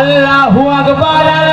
আল্লাহু আকবার